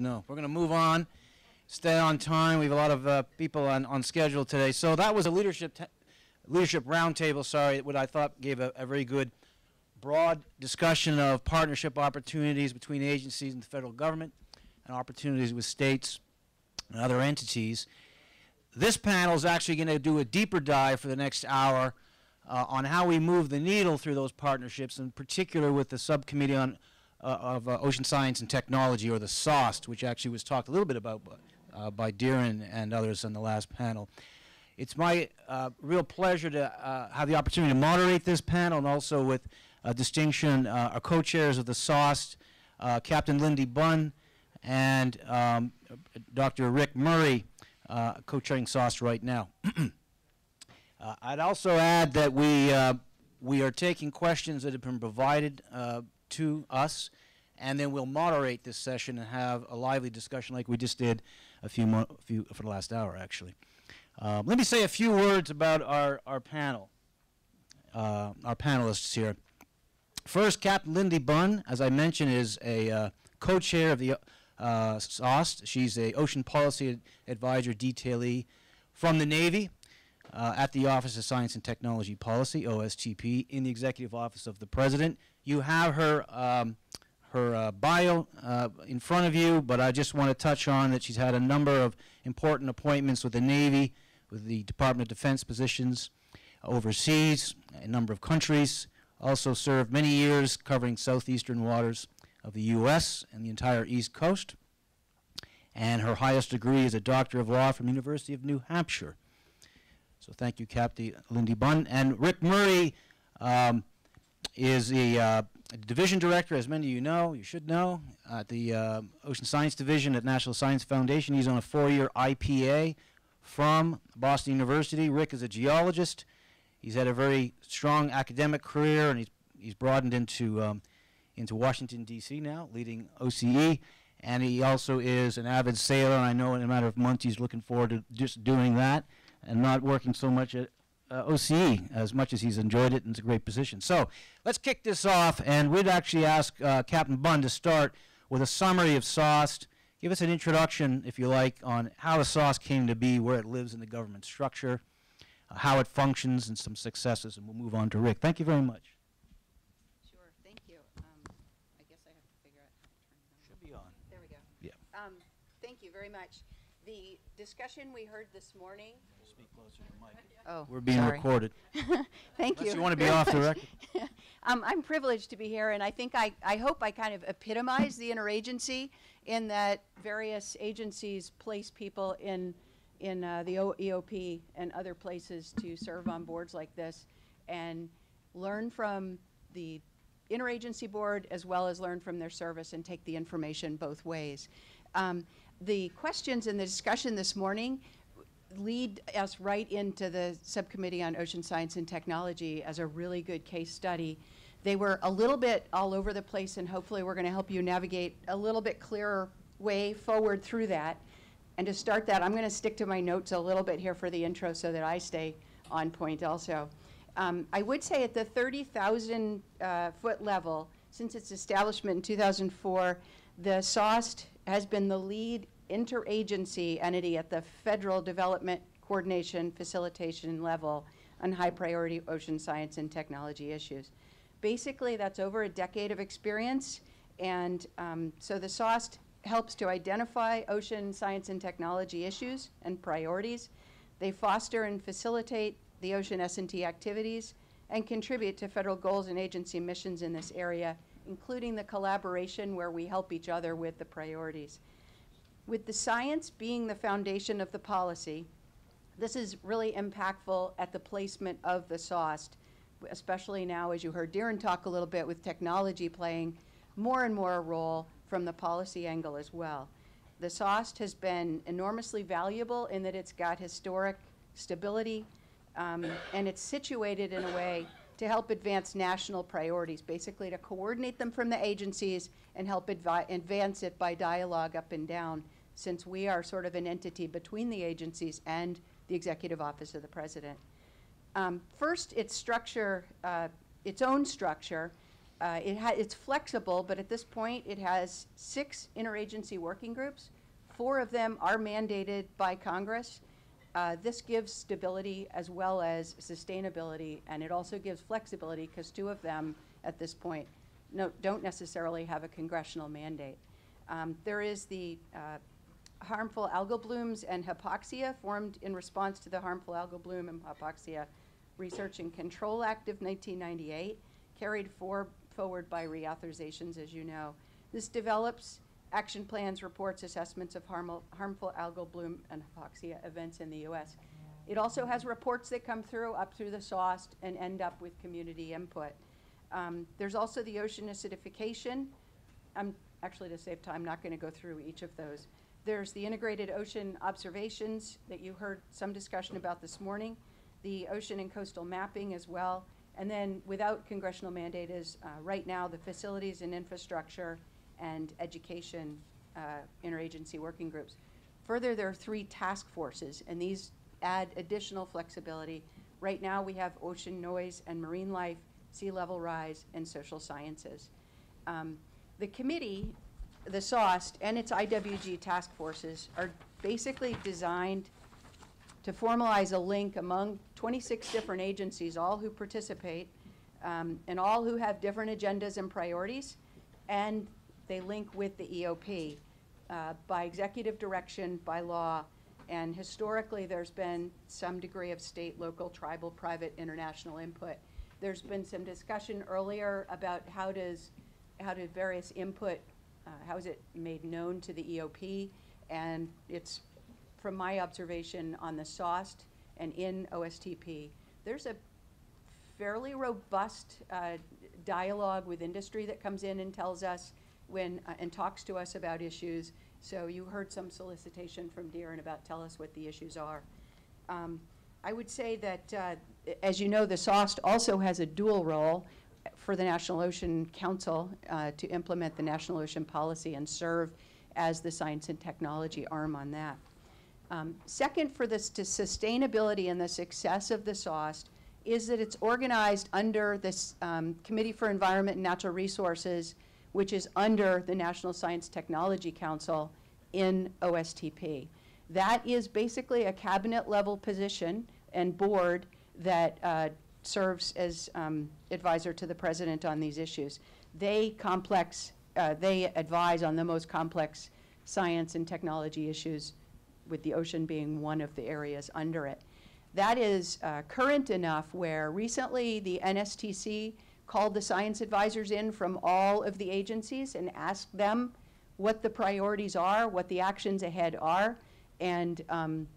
No, we're going to move on, stay on time. We have a lot of uh, people on, on schedule today. So that was a leadership leadership roundtable. Sorry, what I thought gave a, a very good, broad discussion of partnership opportunities between agencies and the federal government, and opportunities with states and other entities. This panel is actually going to do a deeper dive for the next hour uh, on how we move the needle through those partnerships, in particular with the subcommittee on of uh, Ocean Science and Technology, or the SOST, which actually was talked a little bit about uh, by Deerin and others on the last panel. It's my uh, real pleasure to uh, have the opportunity to moderate this panel, and also with distinction, our co-chairs of the SOST, Captain Lindy Bunn and um, Dr. Rick Murray, co-chairing SOST right now. Uh, I'd also add that we, uh, we are taking questions that have been provided uh, to us, and then we'll moderate this session and have a lively discussion like we just did a few, mo- few for the last hour, actually. Um, let me say a few words about our, our panel, uh, our panelists here. First, Captain Lindy Bunn, as I mentioned, is a uh, co-chair of the uh, SOST. She's a ocean policy advisor detailee from the Navy uh, at the Office of Science and Technology Policy, OSTP, in the Executive Office of the President. You have her, um, her uh, bio uh, in front of you, but I just want to touch on that she's had a number of important appointments with the Navy, with the Department of Defense positions overseas, a number of countries. Also served many years covering southeastern waters of the U.S. and the entire East Coast. And her highest degree is a Doctor of Law from University of New Hampshire. So thank you, Captain Lindy Bunn. And Rick Murray um, is the uh, division director, as many of you know, you should know, at the uh, Ocean Science Division at National Science Foundation. He's on a four-year IPA from Boston University. Rick is a geologist. He's had a very strong academic career, and he's, he's broadened into, um, into Washington, D.C. now, leading OCE. And he also is an avid sailor, and I know in a matter of months he's looking forward to just doing that and not working so much at uh, OCE as much as he's enjoyed it and it's a great position. So let's kick this off, and we'd actually ask uh, Captain Bunn to start with a summary of SOST. Give us an introduction, if you like, on how the SOST came to be, where it lives in the government structure, uh, how it functions, and some successes, and we'll move on to Rick. Thank you very much. Sure, thank you. Um, I guess I have to figure out how to turn it. Should be on. There we go. Yeah. Um, thank you very much. The discussion we heard this morning. Speak closer to the mic. Oh, We're being sorry. recorded. Thank Unless you. you want to be off the record. um, I'm privileged to be here, and I think I, I hope I kind of epitomize the interagency in that various agencies place people in in uh, the EOP and other places to serve on boards like this, and learn from the interagency board as well as learn from their service and take the information both ways. Um, the questions in the discussion this morning lead us right into the subcommittee on ocean science and technology as a really good case study. They were a little bit all over the place, and hopefully, we're going to help you navigate a little bit clearer way forward through that. And to start that, I'm going to stick to my notes a little bit here for the intro so that I stay on point also. Um, I would say at the 30,000 uh, foot level, since its establishment in 2004, the SOST has been the lead interagency entity at the federal development coordination facilitation level on high priority ocean science and technology issues. Basically, that's over a decade of experience, and um, so the SOST helps to identify ocean science and technology issues and priorities. They foster and facilitate the ocean S&T activities and contribute to federal goals and agency missions in this area, including the collaboration where we help each other with the priorities. With the science being the foundation of the policy, this is really impactful at the placement of the SOST, especially now, as you heard Deerin talk a little bit, with technology playing more and more a role from the policy angle as well. The SOST has been enormously valuable in that it's got historic stability, um, and it's situated in a way to help advance national priorities, basically to coordinate them from the agencies and help advance it by dialogue up and down, since we are sort of an entity between the agencies and the Executive Office of the President. Um, first, its structure, uh, its own structure, Uh, it it's flexible, but at this point, it has six interagency working groups. Four of them are mandated by Congress. Uh, this gives stability as well as sustainability, and it also gives flexibility because two of them, at this point, no, don't necessarily have a congressional mandate. Um, there is the uh, harmful algal blooms and hypoxia formed in response to the harmful algal bloom and hypoxia Research and Control Act of 1998, carried for, forward by reauthorizations, as you know. This develops action plans, reports, assessments of harmful, harmful algal bloom and hypoxia events in the U.S. It also has reports that come through up through the SOST and end up with community input. Um, there's also the ocean acidification. I'm actually, to save time, not going to go through each of those. There's the integrated ocean observations that you heard some discussion about this morning, the ocean and coastal mapping as well, and then without congressional mandate is uh, right now the facilities and infrastructure and education uh, interagency working groups. Further, there are three task forces, and these add additional flexibility. Right now, we have ocean noise and marine life, sea level rise, and social sciences. Um, the committee, the SOST, and its IWG task forces are basically designed to formalize a link among 26 different agencies, all who participate, um, and all who have different agendas and priorities, and they link with the EOP uh, by executive direction, by law, and historically, there's been some degree of state, local, tribal, private, international input. There's been some discussion earlier about how does, how do various input, uh, how is it made known to the EOP? And it's, from my observation on the SOST and in OSTP, there's a fairly robust uh, dialogue with industry that comes in and tells us when, uh, and talks to us about issues. So you heard some solicitation from Deerin about tell us what the issues are. Um, I would say that, uh, as you know, the SOST also has a dual role for the National Ocean Council uh, to implement the National Ocean Policy and serve as the science and technology arm on that. Um, second, for this to sustainability and the success of the SOST is that it's organized under this um, Committee for Environment and Natural Resources, which is under the National Science Technology Council in OSTP. That is basically a cabinet level position and board that uh, serves as um, advisor to the president on these issues. They complex, uh, they advise on the most complex science and technology issues, with the ocean being one of the areas under it. That is uh, current enough where recently the NSTC called the science advisors in from all of the agencies and asked them what the priorities are, what the actions ahead are, and um,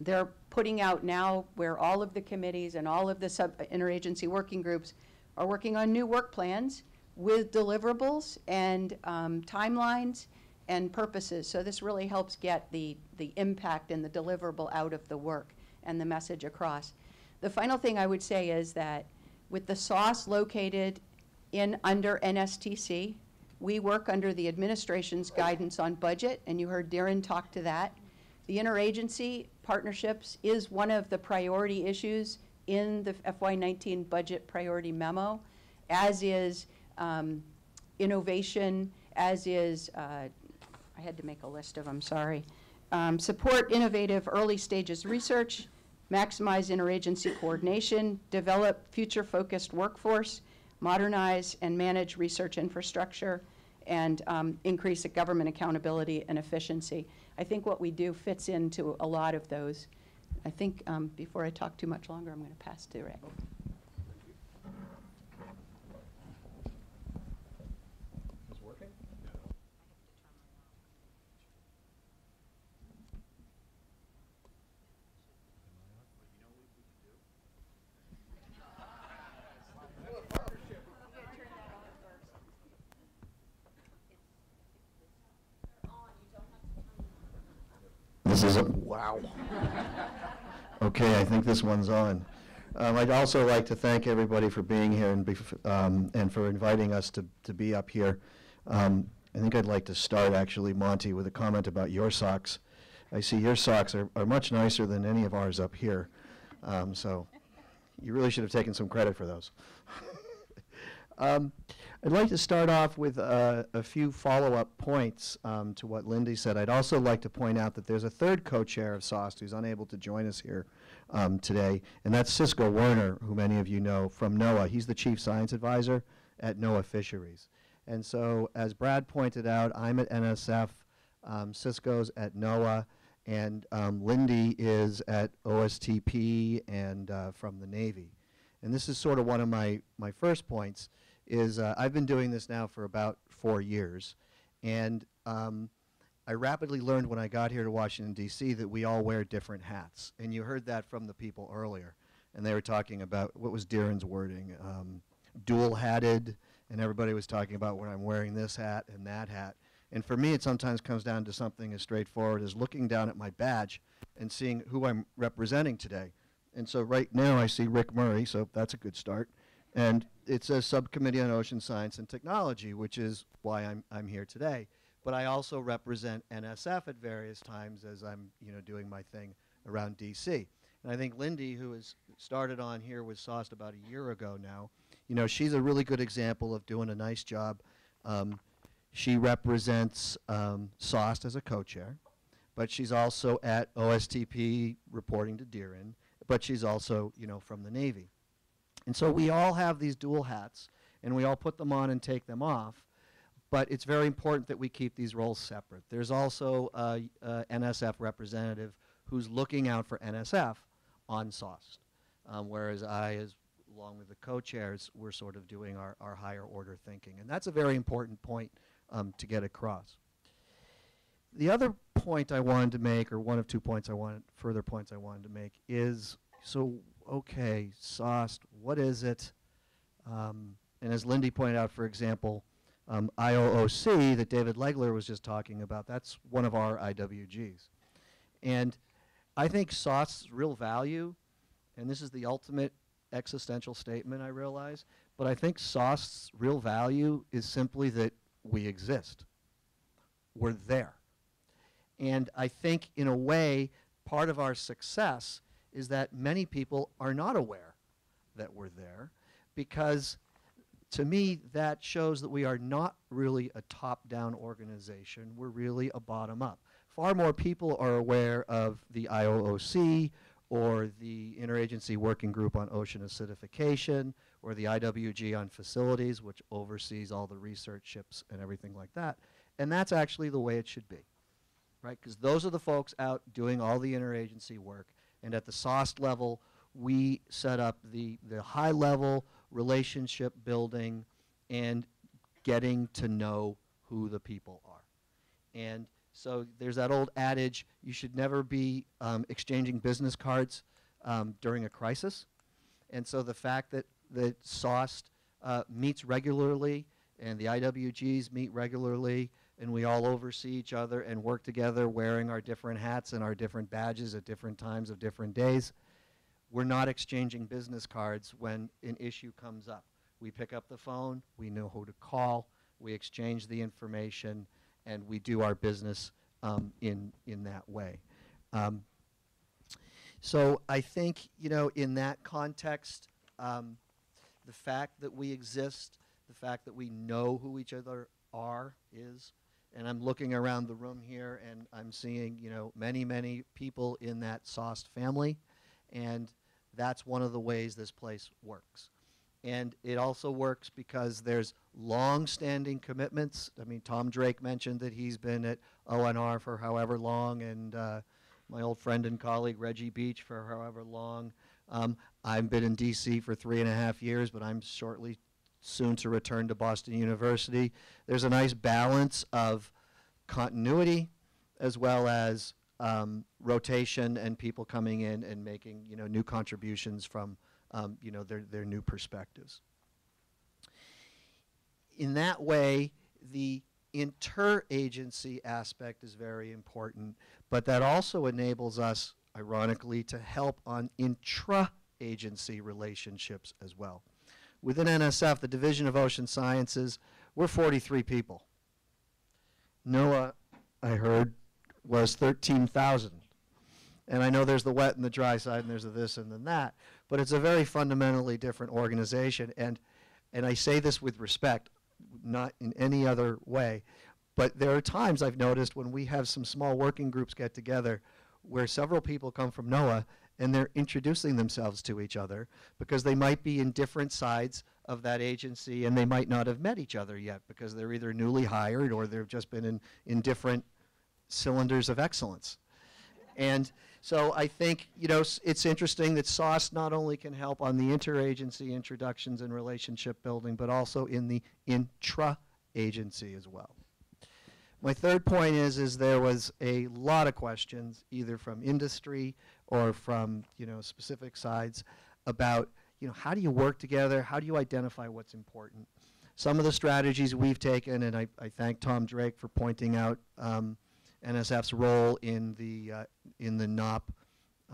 they're putting out now where all of the committees and all of the sub interagency working groups are working on new work plans with deliverables and um, timelines and purposes. So this really helps get the, the impact and the deliverable out of the work and the message across. The final thing I would say is that with the SOST located in under NSTC, we work under the administration's guidance on budget, and you heard Deerin talk to that. The interagency partnerships is one of the priority issues in the FY19 budget priority memo, as is um, innovation, as is, uh, I had to make a list of them, sorry. Um, support innovative early stages research, maximize interagency coordination, develop future-focused workforce, modernize and manage research infrastructure, and um, increase the government accountability and efficiency. I think what we do fits into a lot of those. I think um, before I talk too much longer, I'm going to pass to Rick. Is working? This is, a wow. Okay, I think this one's on. Um, I'd also like to thank everybody for being here and, um, and for inviting us to, to be up here. Um, I think I'd like to start, actually, Monty, with a comment about your socks. I see your socks are, are much nicer than any of ours up here. Um, so you really should have taken some credit for those. Um, I'd like to start off with uh, a few follow-up points um, to what Lindy said. I'd also like to point out that there's a third co-chair of SOST who's unable to join us here um, today, and that's Cisco Werner, who many of you know from NOAA. He's the chief science advisor at NOAA Fisheries. And so, as Brad pointed out, I'm at NSF, um, Cisco's at NOAA, and um, Lindy is at OSTP and uh, from the Navy. And this is sort of one of my, my first points, is uh, I've been doing this now for about four years, and um, I rapidly learned when I got here to Washington, D.C., that we all wear different hats. And you heard that from the people earlier. And they were talking about, what was Deerin's wording? Um, dual-hatted, and everybody was talking about when I'm wearing this hat and that hat. And for me, it sometimes comes down to something as straightforward as looking down at my badge and seeing who I'm representing today. And so right now I see Rick Murray, so that's a good start. And it says Subcommittee on Ocean Science and Technology, which is why I'm, I'm here today. But I also represent NSF at various times as I'm you know, doing my thing around DC. And I think Lindy, who has started on here with SOST about a year ago now, you know, she's a really good example of doing a nice job. Um, she represents um, SOST as a co-chair, but she's also at OSTP reporting to Deerin, but she's also, you know, from the Navy. And so we all have these dual hats, and we all put them on and take them off, but it's very important that we keep these roles separate. There's also a, a NSF representative who's looking out for NSF on SOST, um, whereas I, as along with the co-chairs, we're sort of doing our, our higher order thinking. And that's a very important point um, to get across. The other point I wanted to make, or one of two points I wanted, further points I wanted to make, is so, okay, SOST, what is it? Um, and as Lindy pointed out, for example, um, IOOC that David Legler was just talking about, that's one of our IWGs. And I think SOST's real value, and this is the ultimate existential statement, I realize, but I think SOST's real value is simply that we exist. We're there. And I think, in a way, part of our success is that many people are not aware that we're there because, to me, that shows that we are not really a top down organization. We're really a bottom up. Far more people are aware of the IOOC or the Interagency Working Group on Ocean Acidification, or the IWG on Facilities, which oversees all the research ships and everything like that. And that's actually the way it should be, right? Because those are the folks out doing all the interagency work. And at the SOST level, we set up the, the high level relationship building and getting to know who the people are. And so there's that old adage, you should never be um, exchanging business cards um, during a crisis. And so the fact that, that SOST uh, meets regularly and the IWGs meet regularly and we all oversee each other and work together wearing our different hats and our different badges at different times of different days, we're not exchanging business cards when an issue comes up. We pick up the phone, we know who to call, we exchange the information, and we do our business um, in, in that way. Um, so I think, you know, in that context, um, the fact that we exist, the fact that we know who each other are, is, and I'm looking around the room here and I'm seeing, you know, many, many people in that SOST family, and that's one of the ways this place works. And it also works because there's long-standing commitments. I mean, Tom Drake mentioned that he's been at ONR for however long, and uh, my old friend and colleague Reggie Beach for however long. Um, I've been in D.C. for three and a half years, but I'm shortly soon to return to Boston University. There's a nice balance of continuity as well as um, rotation and people coming in and making you know new contributions from um, you know, their, their new perspectives. In that way, the interagency aspect is very important, but that also enables us, ironically, to help on intra-agency relationships as well. Within NSF, the Division of Ocean Sciences, we're 43 people. NOAA, I heard, was 13,000. And I know there's the wet and the dry side, and there's the this and the that, but it's a very fundamentally different organization. And and I say this with respect, not in any other way, but there are times I've noticed when we have some small working groups get together where several people come from NOAA and they're introducing themselves to each other because they might be in different sides of that agency and they might not have met each other yet because they're either newly hired or they've just been in, in different cylinders of excellence. And so I think, you know, it's interesting that SOST not only can help on the interagency introductions and relationship building, but also in the intra-agency as well. My third point is, is there was a lot of questions, either from industry or from, you know, specific sides about, you know, how do you work together? How do you identify what's important? Some of the strategies we've taken, and I, I thank Tom Drake for pointing out um, NSF's role in the, uh, in the NOPP,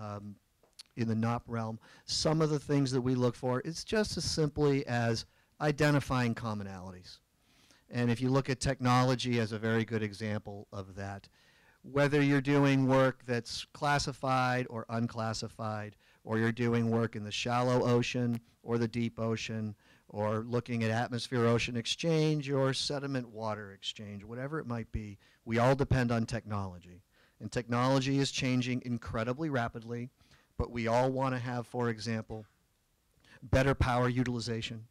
um, in the NOPP realm. Some of the things that we look for, it's just as simply as identifying commonalities. And if you look at technology as a very good example of that, whether you're doing work that's classified or unclassified, or you're doing work in the shallow ocean or the deep ocean, or looking at atmosphere ocean exchange or sediment water exchange, whatever it might be, we all depend on technology. And technology is changing incredibly rapidly, but we all want to have, for example, better power utilization.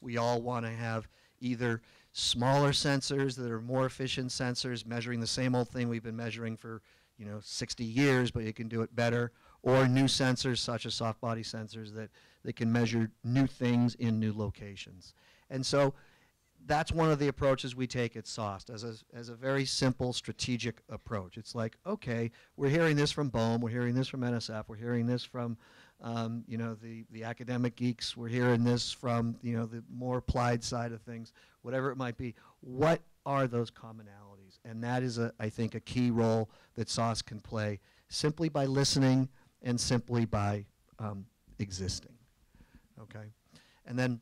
We all want to have either smaller sensors that are more efficient sensors measuring the same old thing we've been measuring for you know 60 years but you can do it better. Or new sensors such as soft body sensors that, that can measure new things in new locations. And so that's one of the approaches we take at SOST as a, as a very simple strategic approach. It's like, okay, we're hearing this from BOEM, we're hearing this from NSF, we're hearing this from, um, you know, the, the academic geeks, we're hearing this from, you know, the more applied side of things, whatever it might be. What are those commonalities? And that is, a, I think, a key role that SOST can play simply by listening and simply by um, existing. Okay? And then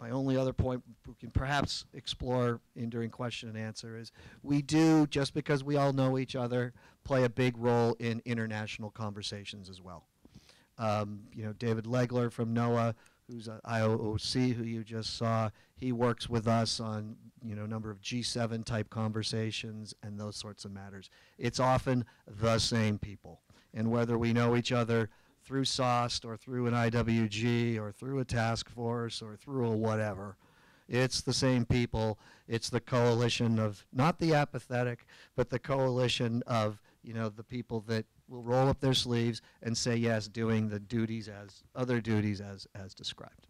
my only other point we can perhaps explore in during question and answer is we do just because we all know each other play a big role in international conversations as well um, you know david legler from noaa who's at iooc who you just saw he works with us on you know a number of g7 type conversations and those sorts of matters it's often the same people and whether we know each other through SOST or through an IWG or through a task force or through a whatever. It's the same people. It's the coalition of not the apathetic, but the coalition of you know the people that will roll up their sleeves and say yes, doing the duties as other duties as as described.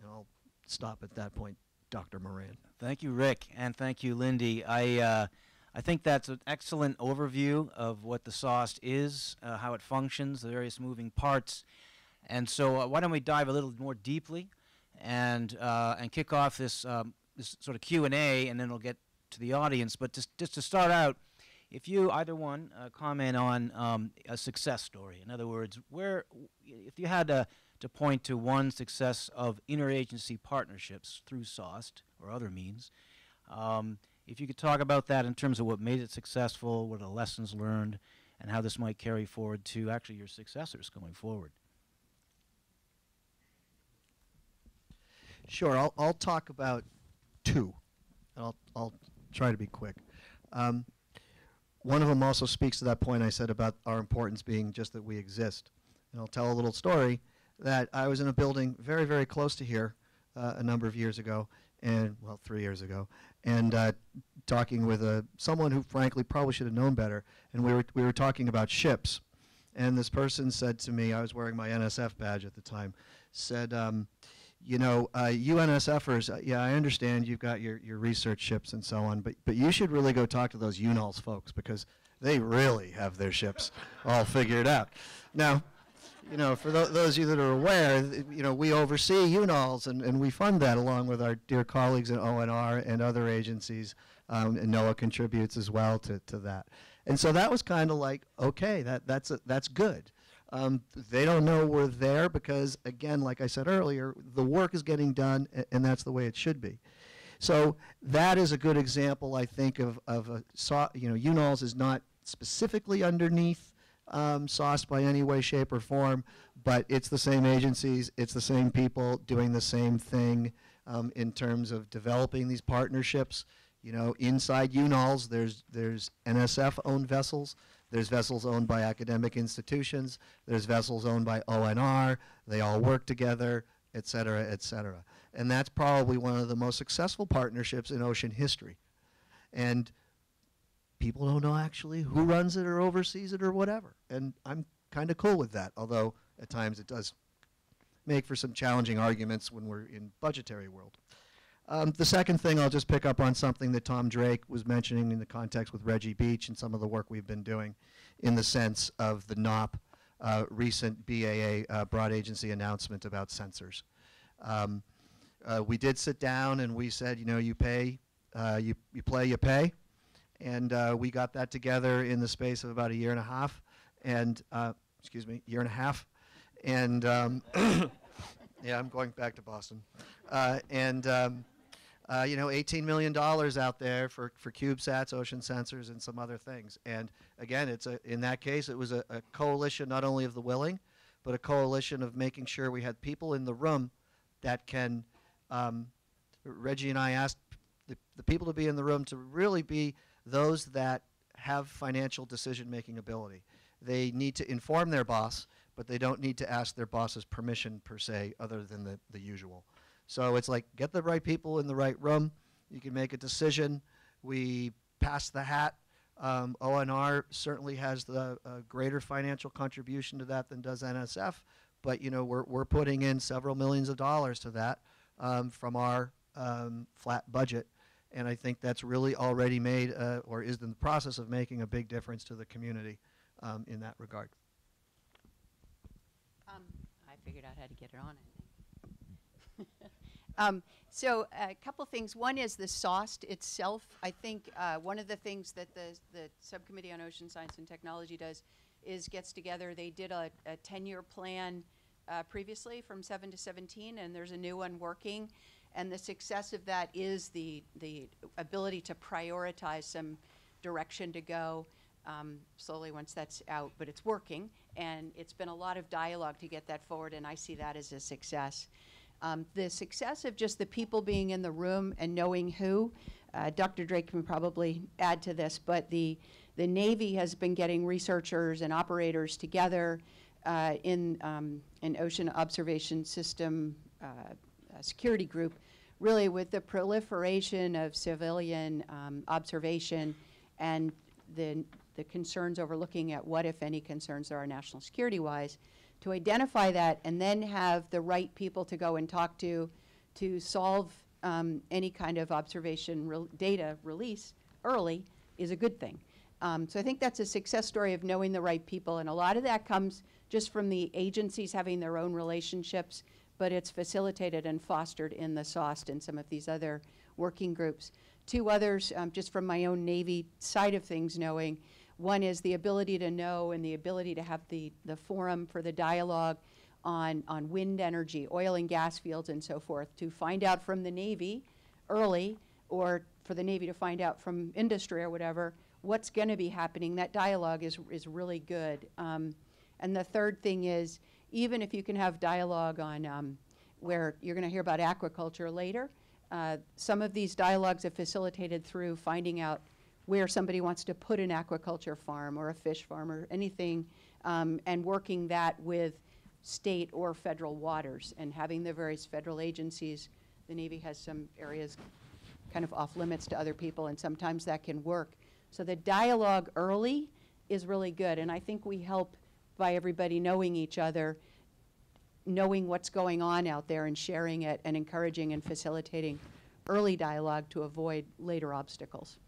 And I'll stop at that point, Dr. Moran. Thank you, Rick, and thank you, Lindy. I uh, I think that's an excellent overview of what the SOST is, uh, how it functions, the various moving parts. And so, uh, why don't we dive a little more deeply and uh, and kick off this um, this sort of Q and A, then we'll get to the audience. But just just to start out, if you either one uh, comment on um, a success story, in other words, where if you had to to point to one success of interagency partnerships through SOST or other means. Um, if you could talk about that in terms of what made it successful, what are the lessons learned, and how this might carry forward to actually your successors going forward. Sure, I'll, I'll talk about two. I'll, I'll try to be quick. Um, one of them also speaks to that point I said about our importance being just that we exist. And I'll tell a little story that I was in a building very, very close to here uh, a number of years ago, and well, three years ago, and uh, talking with a someone who frankly probably should have known better, and we were we were talking about ships, and this person said to me, I was wearing my NSF badge at the time, said. Um, you know, uh, UNSFers, uh, yeah, I understand you've got your, your research ships and so on, but, but you should really go talk to those UNOLS folks because they really have their ships all figured out. Now, you know, for th- those of you that are aware, you know, we oversee UNOLS and, and we fund that along with our dear colleagues in ONR and other agencies, um, and NOAA contributes as well to, to that. And so that was kind of like, okay, that, that's, a, that's good. Um, they don't know we're there because, again, like I said earlier, the work is getting done, and that's the way it should be. So that is a good example, I think, of, of a, you know, UNOLS is not specifically underneath um, by any way, shape, or form, but it's the same agencies, it's the same people doing the same thing um, in terms of developing these partnerships. You know, inside UNOLS, there's there's NSF-owned vessels, there's vessels owned by academic institutions, there's vessels owned by ONR. They all work together, et cetera, et cetera. And that's probably one of the most successful partnerships in ocean history. And people don't know actually who runs it or oversees it or whatever. And I'm kind of cool with that, although at times it does make for some challenging arguments when we're in budgetary world. Um, the second thing, I'll just pick up on something that Tom Drake was mentioning in the context with Reggie Beach and some of the work we've been doing in the sense of the NOPP uh, recent BAA uh, broad agency announcement about sensors. Um, uh, we did sit down and we said, you know, you pay, uh, you, you play, you pay. And uh, we got that together in the space of about a year and a half. And, uh, excuse me, year and a half. And, um, yeah, I'm going back to Boston. Uh, and, um, uh, you know, $18 million out there for, for CubeSats, ocean sensors, and some other things. And again, it's a, in that case, it was a, a coalition not only of the willing, but a coalition of making sure we had people in the room that can. Um, Reggie and I asked the, the people to be in the room to really be those that have financial decision making ability. They need to inform their boss, but they don't need to ask their boss's permission per se, other than the, the usual. So it's like get the right people in the right room. You can make a decision. We pass the hat. Um, ONR certainly has the uh, greater financial contribution to that than does NSF, but you know we're, we're putting in several millions of dollars to that um, from our um, flat budget, and I think that's really already made uh, or is in the process of making a big difference to the community um, in that regard. Um, I figured out how to get it on, I think. um, so a couple things. One is the SOST itself. I think uh, one of the things that the, the Subcommittee on Ocean Science and Technology does is gets together. They did a, a 10-year plan uh, previously from 7 to 17, and there's a new one working. And the success of that is the, the ability to prioritize some direction to go um, slowly once that's out, but it's working. And it's been a lot of dialogue to get that forward, and I see that as a success. Um, the success of just the people being in the room and knowing who, uh, Dr. Drake can probably add to this, but the, the Navy has been getting researchers and operators together uh, in um, an ocean observation system uh, security group, really with the proliferation of civilian um, observation and the, the concerns over looking at what, if any, concerns there are national security wise, to identify that and then have the right people to go and talk to to solve um, any kind of observation re data release early is a good thing. Um, so I think that's a success story of knowing the right people, and a lot of that comes just from the agencies having their own relationships, but it's facilitated and fostered in the SOST and some of these other working groups. Two others, um, just from my own Navy side of things, knowing one is the ability to know and the ability to have the, the forum for the dialogue on, on wind energy, oil and gas fields, and so forth, to find out from the Navy early, or for the Navy to find out from industry or whatever, what's going to be happening. That dialogue is, is really good. Um, and the third thing is, even if you can have dialogue on um, where you're going to hear about aquaculture later, uh, some of these dialogues are facilitated through finding out where somebody wants to put an aquaculture farm or a fish farm or anything, um, and working that with state or federal waters and having the various federal agencies. The Navy has some areas kind of off limits to other people, and sometimes that can work. So the dialogue early is really good, and I think we help by everybody knowing each other, knowing what's going on out there and sharing it and encouraging and facilitating early dialogue to avoid later obstacles.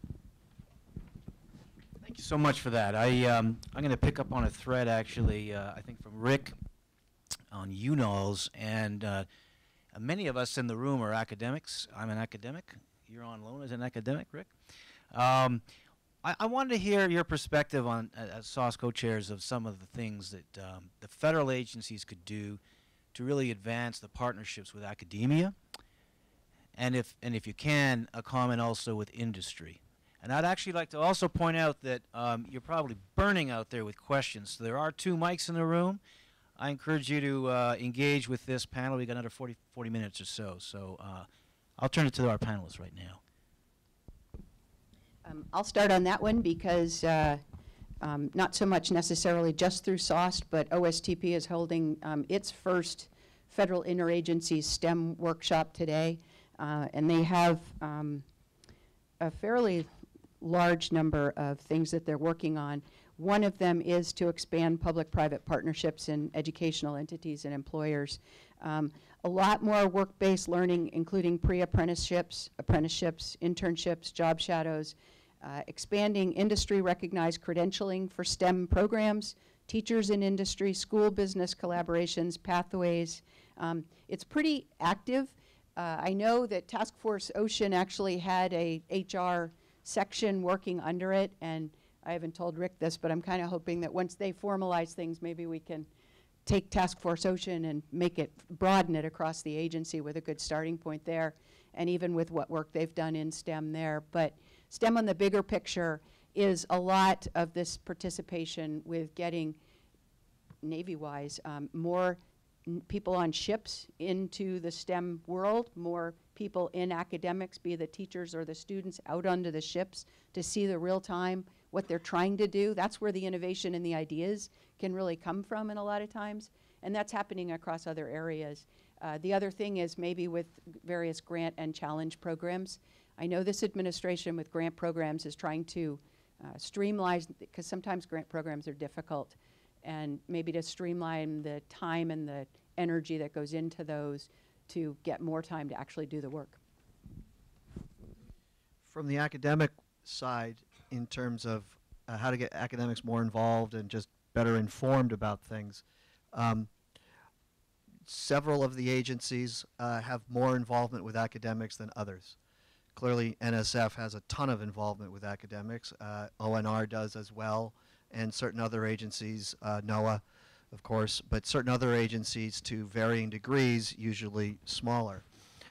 Thank you so much for that. I, um, I'm going to pick up on a thread, actually, uh, I think from Rick on UNOLS, and uh, many of us in the room are academics. I'm an academic. You're on loan as an academic, Rick. Um, I, I, wanted to hear your perspective on, uh, as SOST co-chairs, of some of the things that um, the federal agencies could do to really advance the partnerships with academia, and if and if you can, a comment also with industry. And I'd actually like to also point out that um, you're probably burning out there with questions. So there are two mics in the room. I encourage you to uh, engage with this panel. We've got another 40, 40 minutes or so. So uh, I'll turn it to our panelists right now. Um, I'll start on that one because uh, um, not so much necessarily just through SOST, but OSTP is holding um, its first federal interagency STEM workshop today. Uh, and they have um, a fairly large number of things that they're working on. One of them is to expand public-private partnerships in educational entities and employers. Um, a lot more work-based learning, including pre-apprenticeships, apprenticeships, internships, job shadows, uh, expanding industry-recognized credentialing for STEM programs, teachers in industry, school business collaborations, pathways. Um, it's pretty active. Uh, I know that Task Force Ocean actually had a HR section working under it, and I haven't told Rick this, but I'm kind of hoping that once they formalize things, maybe we can take Task Force Ocean and make it, broaden it across the agency with a good starting point there, and even with what work they've done in STEM there. But STEM on the bigger picture is a lot of this participation with getting, Navy-wise, um, more people on ships into the STEM world, more people in academics, be the teachers or the students, out onto the ships to see the real time, what they're trying to do. That's where the innovation and the ideas can really come from in a lot of times. And that's happening across other areas. Uh, the other thing is maybe with various grant and challenge programs. I know this administration with grant programs is trying to uh, streamline, because sometimes grant programs are difficult, and maybe to streamline the time and the energy that goes into those to get more time to actually do the work. From the academic side, in terms of uh, how to get academics more involved and just better informed about things, um, several of the agencies uh, have more involvement with academics than others. Clearly, NSF has a ton of involvement with academics. Uh, ONR does as well, and certain other agencies, uh, NOAA, of course, but certain other agencies to varying degrees, usually smaller.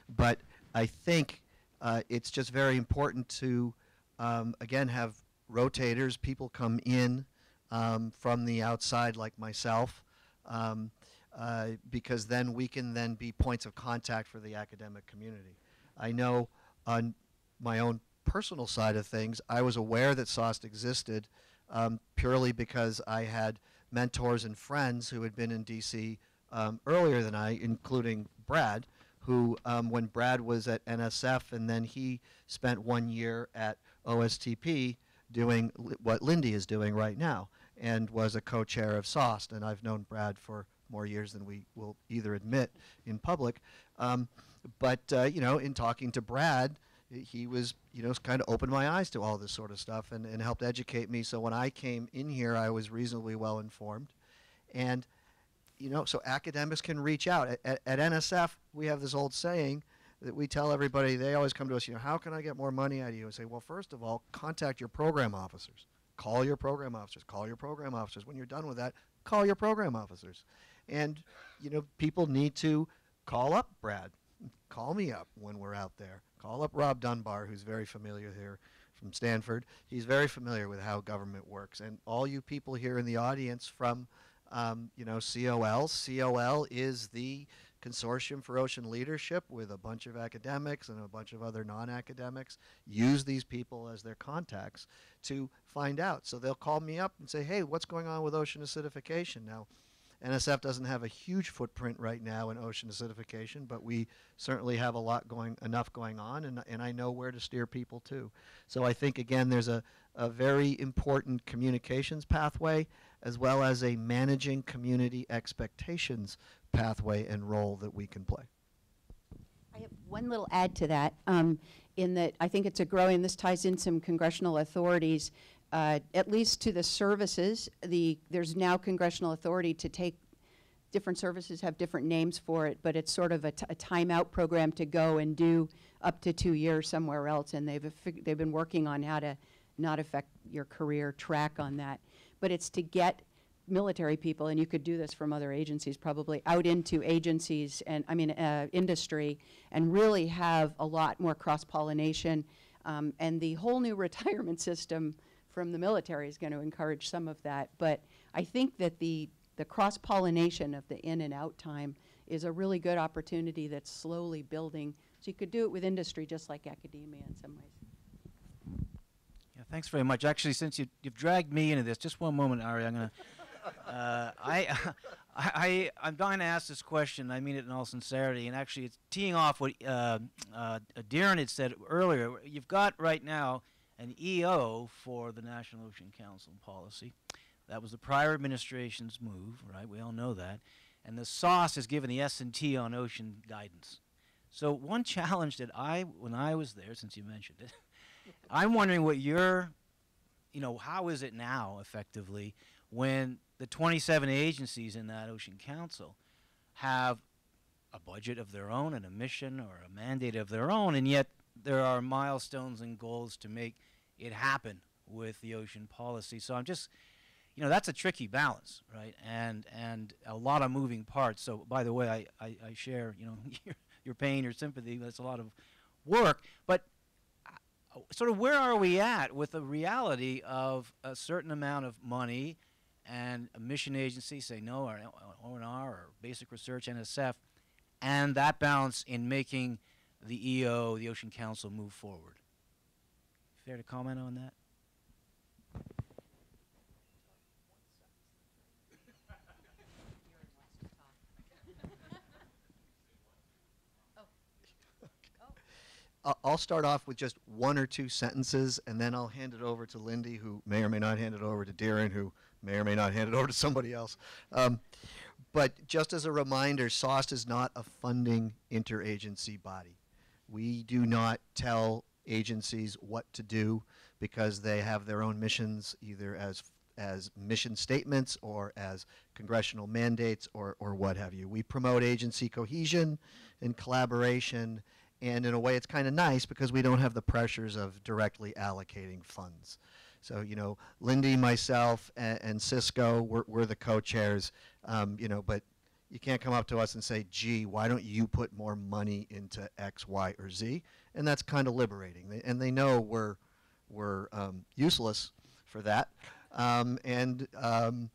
But I think uh, it's just very important to, um, again, have rotators, people come in um, from the outside, like myself, um, uh, because then we can then be points of contact for the academic community. I know on my own personal side of things, I was aware that SOST existed um, purely because I had mentors and friends who had been in DC um, earlier than I, including Brad, who, um, when Brad was at NSF and then he spent one year at OSTP doing li- what Lindy is doing right now and was a co chair of SOST. And I've known Brad for more years than we will either admit in public. Um, but, uh, you know, in talking to Brad, he was, you know, kind of opened my eyes to all this sort of stuff and, and helped educate me. So when I came in here, I was reasonably well informed. And, you know, so academics can reach out. At, at, at NSF, we have this old saying that we tell everybody, they always come to us, you know, how can I get more money out of you? And say, well, first of all, contact your program officers. Call your program officers. Call your program officers. When you're done with that, call your program officers. And, you know, people need to call up Brad. Call me up when we're out there. Call up Rob Dunbar, who's very familiar here from Stanford. He's very familiar with how government works. And all you people here in the audience from, um, you know, COL, COL is the consortium for ocean leadership with a bunch of academics and a bunch of other non-academics use these people as their contacts to find out so they'll call me up and say hey what's going on with ocean acidification now NSF doesn't have a huge footprint right now in ocean acidification, but we certainly have a lot going, enough going on, and, and I know where to steer people to. So I think, again, there's a, a very important communications pathway as well as a managing community expectations pathway and role that we can play. I have one little add to that, um, in that I think it's a growing, this ties in some congressional authorities, uh, at least to the services, the, there's now congressional authority to take, different services have different names for it, but it's sort of a, timeout program to go and do up to two years somewhere else, and they've, they've been working on how to not affect your career track on that. But it's to get military people, and you could do this from other agencies probably, out into agencies and, I mean, uh, industry, and really have a lot more cross pollination. Um, and the whole new retirement system from the military is going to encourage some of that. But I think that the, the cross pollination of the in and out time is a really good opportunity that's slowly building. So you could do it with industry just like academia in some ways. Yeah, thanks very much. Actually, since you, you've dragged me into this, just one moment, Ari. I'm gonna. Uh, I, I, I, I'm dying to ask this question. I mean it in all sincerity, and actually, it's teeing off what uh, uh, Deerin had said earlier. You've got right now an EO for the National Ocean Council policy. That was the prior administration's move, right? We all know that. And the SOST has given the S&T on ocean guidance. So one challenge that I, when I was there, since you mentioned it, I'm wondering what your, you know, how is it now effectively when the 27 agencies in that Ocean Council have a budget of their own and a mission or a mandate of their own, and yet there are milestones and goals to make it happen with the ocean policy. So I'm just, you know, that's a tricky balance, right? And and a lot of moving parts. So by the way, I, I, I share, you know, your, pain, your sympathy. That's a lot of work. But uh, sort of where are we at with the reality of a certain amount of money and a mission agency, say NOAA, or ONR or basic research, NSF, and that balance in making the EO, the Ocean Council, move forward? Fair to comment on that? I- I'll start off with just one or two sentences, and then I'll hand it over to Lindy, who may or may not hand it over to Deerin, who may or may not hand it over to somebody else. Um, but just as a reminder, SOST is not a funding interagency body. We do not tell agencies what to do because they have their own missions, either as as mission statements or as congressional mandates or, or what have you. We promote agency cohesion and collaboration and in a way it's kind of nice because we don't have the pressures of directly allocating funds. So, you know, Lindy, myself, and, and Cisco, we're, we're the co-chairs, um, you know, but you can't come up to us and say, gee, why don't you put more money into X, Y, or Z? And that's kind of liberating. They, and they know we're, we're um, useless for that. Um, and um,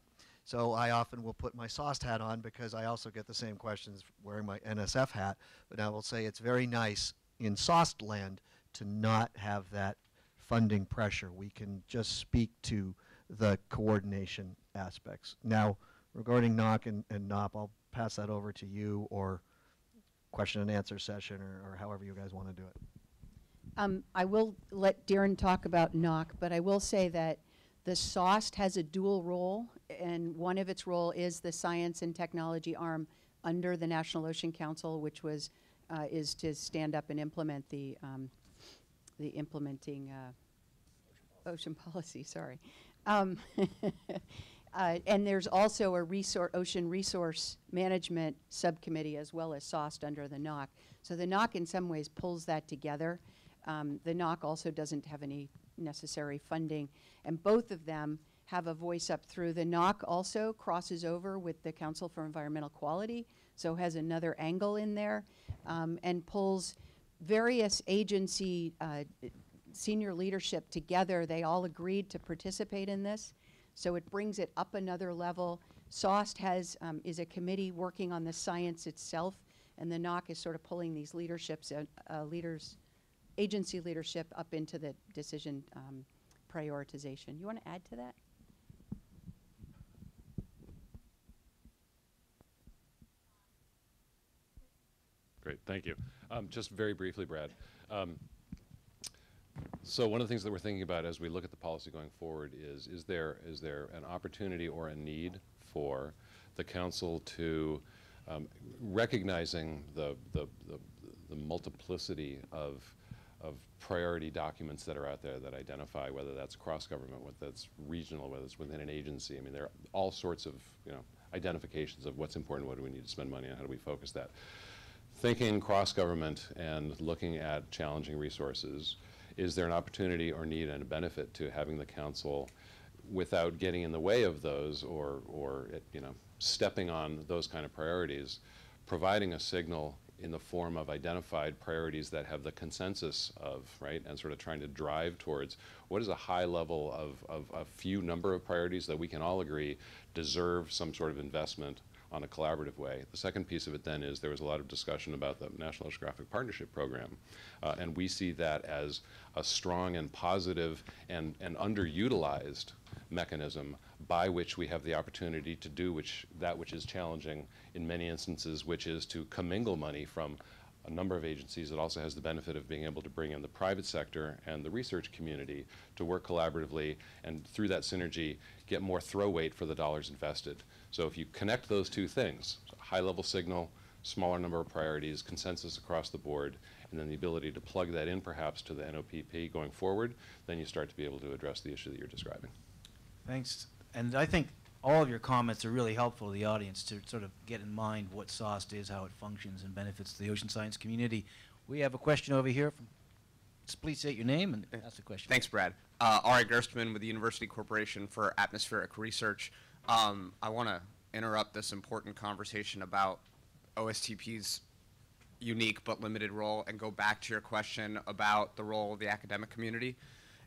so I often will put my SOST hat on because I also get the same questions wearing my NSF hat. But I will say it's very nice in SOST land to not have that funding pressure. We can just speak to the coordination aspects. Now, regarding NOC and, and NOPP, I'll pass that over to you or question and answer session or, or however you guys want to do it. Um, I will let Deerin talk about NOC, but I will say that the SOST has a dual role, and one of its role is the science and technology arm under the National Ocean Council, which was uh, is to stand up and implement the um, the implementing uh, ocean policy. Sorry, um, uh, and there's also a ocean resource management subcommittee as well as SOST under the NOC. So the NOC in some ways pulls that together. Um, the NOC also doesn't have any necessary funding, and both of them have a voice up through. The NOC also crosses over with the Council for Environmental Quality, so has another angle in there, um, and pulls various agency uh, senior leadership together. They all agreed to participate in this, so it brings it up another level. SOST has um, is a committee working on the science itself, and the NOC is sort of pulling these leaderships, uh, leaders, agency leadership up into the decision um, prioritization. You want to add to that? Great, thank you. Um, just very briefly, Brad. Um, so one of the things that we're thinking about as we look at the policy going forward is, is there, is there an opportunity or a need for the council to, um, recognizing the, the, the, the multiplicity of, of priority documents that are out there that identify whether that's cross-government, whether that's regional, whether it's within an agency. I mean, there are all sorts of, you know, identifications of what's important, what do we need to spend money on, how do we focus that thinking cross-government and looking at challenging resources, is there an opportunity or need and a benefit to having the council without getting in the way of those or, or it, you know, stepping on those kind of priorities, providing a signal in the form of identified priorities that have the consensus of, right, and sort of trying to drive towards what is a high level of, of a few number of priorities that we can all agree deserve some sort of investment on a collaborative way. The second piece of it then is there was a lot of discussion about the National Oceanographic Partnership Program, uh, and we see that as a strong and positive and, and underutilized mechanism by which we have the opportunity to do which, that which is challenging in many instances, which is to commingle money from a number of agencies. It also has the benefit of being able to bring in the private sector and the research community to work collaboratively and through that synergy get more throw weight for the dollars invested. So if you connect those two things, high level signal, smaller number of priorities, consensus across the board, and then the ability to plug that in perhaps to the NOPP going forward, then you start to be able to address the issue that you're describing. Thanks. And I think all of your comments are really helpful to the audience to sort of get in mind what SOST is, how it functions, and benefits the ocean science community. We have a question over here. From, please state your name and ask the question. Thanks, Brad. Uh, Ari Gerstmann with the University Corporation for Atmospheric Research. Um, I want to interrupt this important conversation about OSTP's unique but limited role and go back to your question about the role of the academic community.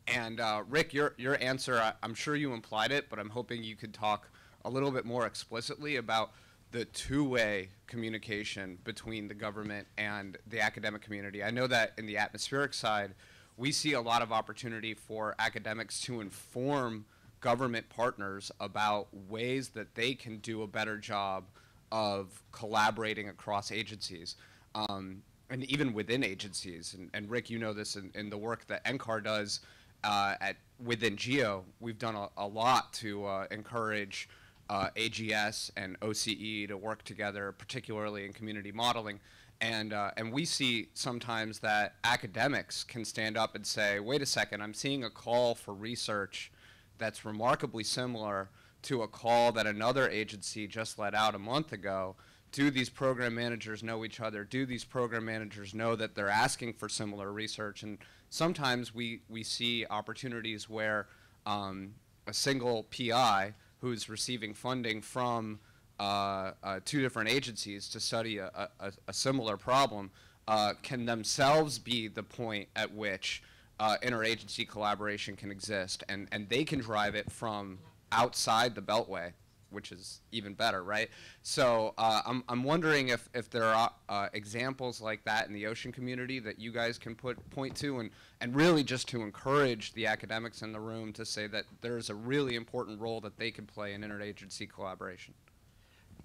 And uh, Rick, your, your answer, I, I'm sure you implied it, but I'm hoping you could talk a little bit more explicitly about the two-way communication between the government and the academic community. I know that in the atmospheric side, we see a lot of opportunity for academics to inform government partners about ways that they can do a better job of collaborating across agencies. Um, and even within agencies, and, and Rick, you know this in, in the work that NCAR does uh, at within GEO, we've done a, a lot to uh, encourage uh, AGS and OCE to work together, particularly in community modeling. And, uh, and we see sometimes that academics can stand up and say, wait a second, I'm seeing a call for research that's remarkably similar to a call that another agency just let out a month ago. Do these program managers know each other? Do these program managers know that they're asking for similar research? And sometimes we, we see opportunities where um, a single PI who's receiving funding from uh, uh, two different agencies to study a, a, a similar problem uh, can themselves be the point at which uh, interagency collaboration can exist, and, and they can drive it from outside the Beltway, which is even better, right? So uh, I'm, I'm wondering if, if there are uh, examples like that in the ocean community that you guys can put point to, and, and really just to encourage the academics in the room to say that there's a really important role that they can play in interagency collaboration.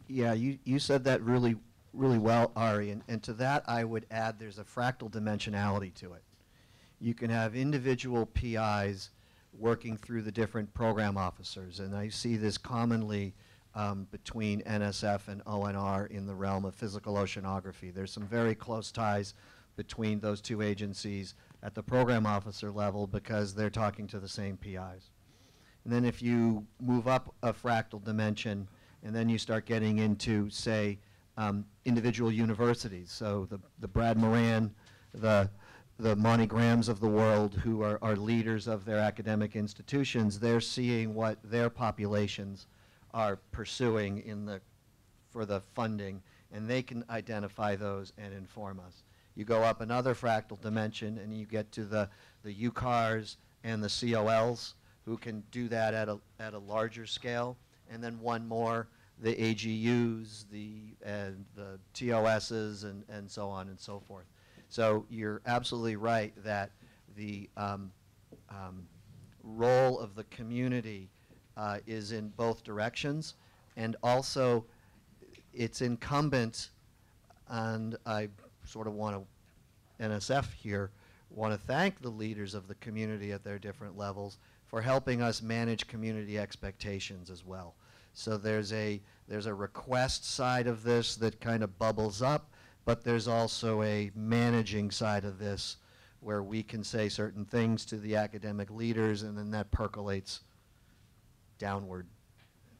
Yeah, you, you said that really, really well, Ari, and, and to that I would add there's a fractal dimensionality to it. You can have individual PIs working through the different program officers, and I see this commonly um, between NSF and ONR in the realm of physical oceanography. There's some very close ties between those two agencies at the program officer level because they're talking to the same PIs. And then if you move up a fractal dimension, and then you start getting into, say, um, individual universities. So the, the Brad Moran, the, the Monty Grahams of the world who are, are leaders of their academic institutions, they're seeing what their populations are pursuing in the, for the funding, and they can identify those and inform us. You go up another fractal dimension and you get to the, the UCARs and the COLs who can do that at a, at a larger scale and then one more, the AGUs, the, and the TOSs, and, and so on and so forth. So you're absolutely right that the um, um, role of the community uh, is in both directions, and also it's incumbent, and I sort of want to, NSF here, want to thank the leaders of the community at their different levels for helping us manage community expectations as well. So there's a, there's a request side of this that kind of bubbles up, but there's also a managing side of this where we can say certain things to the academic leaders and then that percolates downward.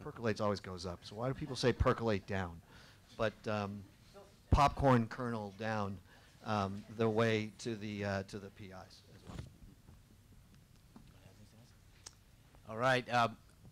Percolates always goes up, so why do people say percolate down? But um, popcorn kernel down um, the way to the, uh, to the PIs. All right. Uh,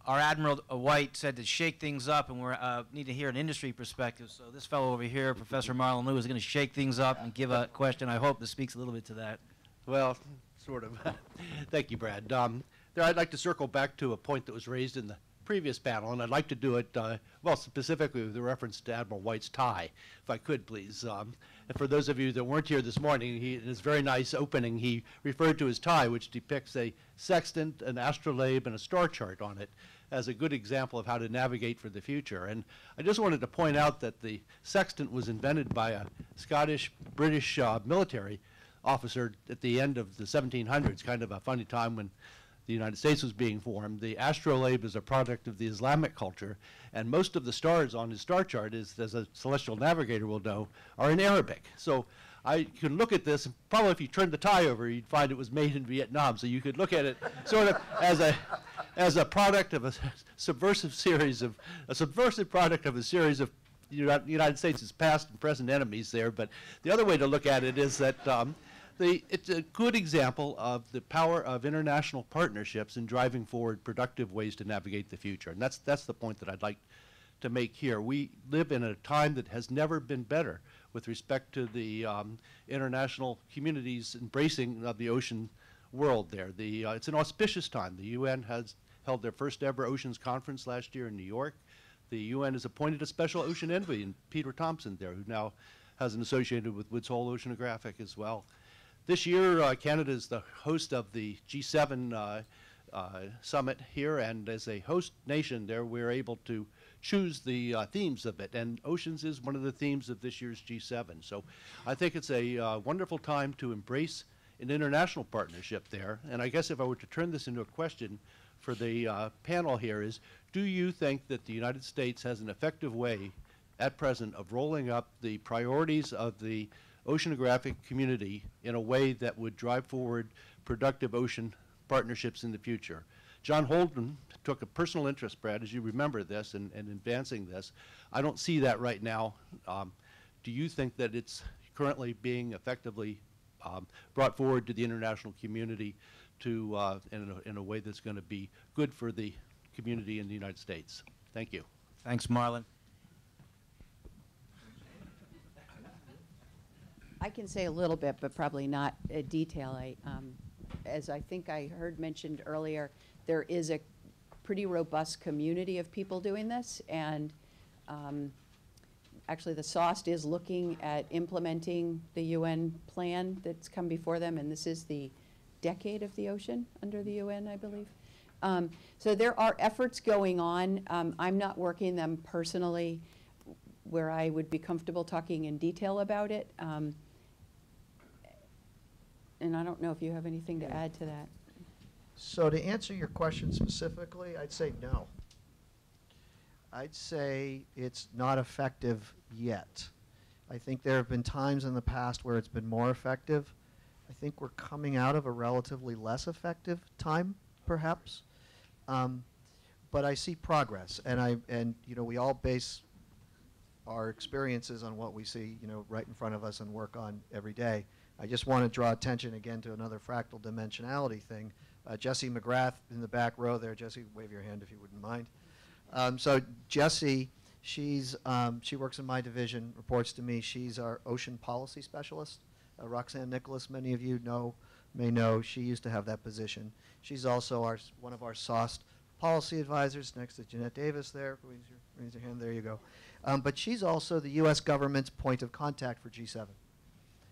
our Admiral uh, White said to shake things up, and we uh, need to hear an industry perspective. So this fellow over here, Professor Marlon Lewis, is going to shake things up and give a question. I hope that speaks a little bit to that. Well, sort of. Thank you, Brad. Um, there, I'd like to circle back to a point that was raised in the previous panel, and I'd like to do it, uh, well, specifically with the reference to Admiral White's tie, if I could, please. Um, and for those of you that weren't here this morning, he, in his very nice opening, he referred to his tie, which depicts a sextant, an astrolabe, and a star chart on it as a good example of how to navigate for the future. And I just wanted to point out that the sextant was invented by a Scottish British uh, military officer at the end of the 1700s, kind of a funny time when the United States was being formed. The astrolabe is a product of the Islamic culture, and most of the stars on his star chart, is, as a celestial navigator will know, are in Arabic. So I could look at this, and probably if you turned the tie over, you'd find it was made in Vietnam. So you could look at it sort of as a as a product of a subversive series of a subversive product of a series of Uni- United States' past and present enemies there. But the other way to look at it is that um, the, it's a good example of the power of international partnerships in driving forward productive ways to navigate the future. And that's, that's the point that I'd like to make here. We live in a time that has never been better with respect to the um, international community's embracing of the ocean world there. The, uh, it's an auspicious time. The UN has held their first ever oceans conference last year in New York. The UN has appointed a special ocean envoy, in Peter Thomson there, who now has an associated with Woods Hole Oceanographic as well. This year, uh, Canada is the host of the G7 uh, uh, summit here, and as a host nation there, we're able to choose the uh, themes of it, and oceans is one of the themes of this year's G7. So I think it's a wonderful time to embrace an international partnership there. And I guess if I were to turn this into a question for the uh, panel here is, do you think that the United States has an effective way at present of rolling up the priorities of the oceanographic community in a way that would drive forward productive ocean partnerships in the future? John Holdren took a personal interest, Brad, as you remember this, in, in advancing this. I don't see that right now. Um, do you think that it's currently being effectively um, brought forward to the international community to, uh, in, a, in a way that's going to be good for the community in the United States? Thank you. Thanks, Marlon. I can say a little bit, but probably not a detail. I, um, as I think I heard mentioned earlier, there is a pretty robust community of people doing this, and um, actually, the SOST is looking at implementing the UN plan that's come before them, and this is the decade of the ocean under the UN, I believe. Um, so there are efforts going on. Um, I'm not working them personally where I would be comfortable talking in detail about it. Um, and I don't know if you have anything to add to that. So to answer your question specifically, I'd say no. I'd say it's not effective yet. I think there have been times in the past where it's been more effective. I think we're coming out of a relatively less effective time, perhaps. Um, but I see progress, and I and you know we all base our experiences on what we see, you know, right in front of us and work on every day. I just want to draw attention again to another fractal dimensionality thing. Uh, Jesse McGrath in the back row there. Jesse, wave your hand if you wouldn't mind. Um, so Jesse, she's um, she works in my division, reports to me. She's our ocean policy specialist. Uh, Roxanne Nikolaus, many of you know, may know, she used to have that position. She's also our one of our SOST policy advisors next to Jeanette Davis there. Raise your, raise your hand. There you go. Um, but she's also the U.S. government's point of contact for G7.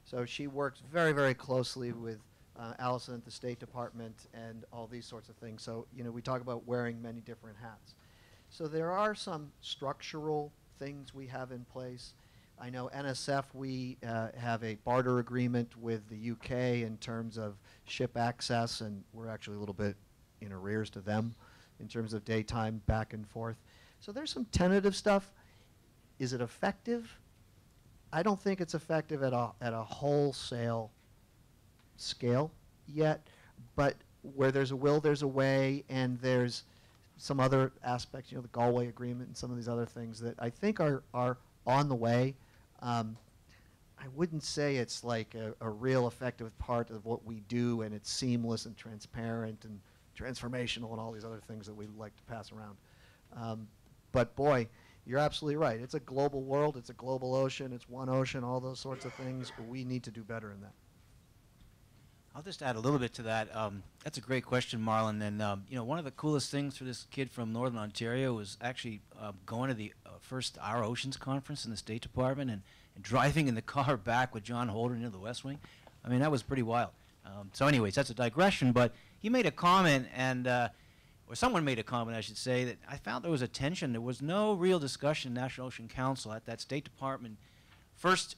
So she works very, very closely with uh, Allison at the State Department and all these sorts of things. So, you know, we talk about wearing many different hats. So there are some structural things we have in place. I know NSF, we uh, have a barter agreement with the UK in terms of ship access, and we're actually a little bit in arrears to them in terms of daytime back and forth. So there's some tentative stuff. Is it effective? I don't think it's effective at a, at a wholesale scale yet, but where there's a will, there's a way, and there's some other aspects, you know, the Galway Agreement and some of these other things that I think are, are on the way. Um, I wouldn't say it's like a, a real effective part of what we do and it's seamless and transparent and transformational and all these other things that we like to pass around. Um, but boy, you're absolutely right. It's a global world. It's a global ocean. It's one ocean. All those sorts of things. We need to do better in that. I'll just add a little bit to that. Um, that's a great question, Marlon. And um, you know, one of the coolest things for this kid from Northern Ontario was actually uh, going to the uh, first Our Oceans conference in the State Department and, and driving in the car back with John Holdren into the West Wing. I mean, that was pretty wild. Um, so, anyways, that's a digression. But he made a comment, and uh, or someone made a comment, I should say, that I found there was a tension. There was no real discussion in National Ocean Council at that State Department first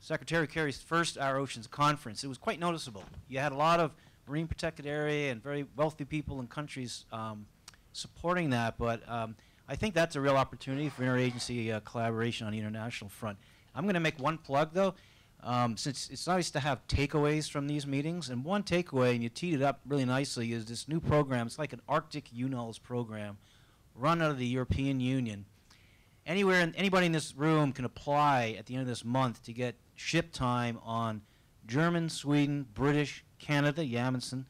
Secretary Kerry's first Our Oceans conference. It was quite noticeable. You had a lot of marine protected area and very wealthy people and countries um, supporting that, but um, I think that's a real opportunity for interagency uh, collaboration on the international front. I'm going to make one plug, though, um, since it's nice to have takeaways from these meetings. And one takeaway, and you teed it up really nicely, is this new program. It's like an Arctic UNOLS program run out of the European Union. Anywhere, in, anybody in this room can apply at the end of this month to get ship time on German, Sweden, British, Canada, Amundsen,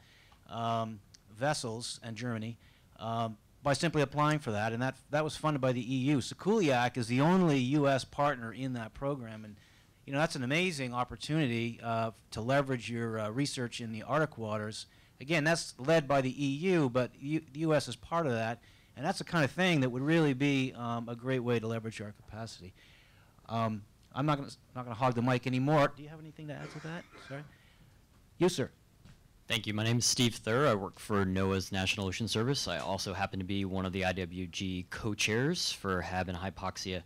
um, vessels, and Germany um, by simply applying for that. And that, that was funded by the EU. Sikuliaq is the only U.S. partner in that program. And you know, that's an amazing opportunity uh, to leverage your uh, research in the Arctic waters. Again, that's led by the EU, but U the U.S. is part of that. And that's the kind of thing that would really be um, a great way to leverage our capacity. Um, I'm not going to not going to hog the mic anymore. Do you have anything to add to that? Sorry. You, sir. Thank you. My name is Steve Thur. I work for NOAA's National Ocean Service. I also happen to be one of the IWG co-chairs for HAB and hypoxia.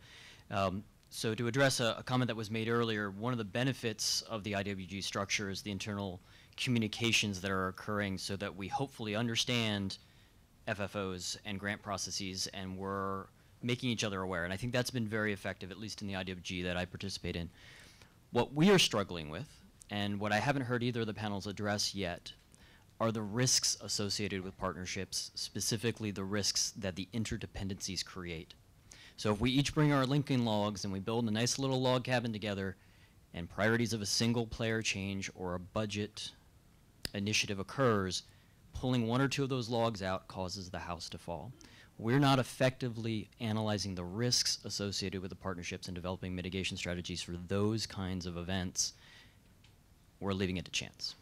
Um, so to address a, a, comment that was made earlier, one of the benefits of the IWG structure is the internal communications that are occurring so that we hopefully understand FFOs and grant processes and we're making each other aware. And I think that's been very effective, at least in the IWG that I participate in. What we are struggling with, and what I haven't heard either of the panels address yet, are the risks associated with partnerships, specifically the risks that the interdependencies create. So if we each bring our Lincoln logs and we build a nice little log cabin together, and priorities of a single player change or a budget initiative occurs, pulling one or two of those logs out causes the house to fall we're not effectively analyzing the risks associated with the partnerships and developing mitigation strategies for those kinds of events, we're leaving it to chance.